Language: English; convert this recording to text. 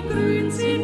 grün sind.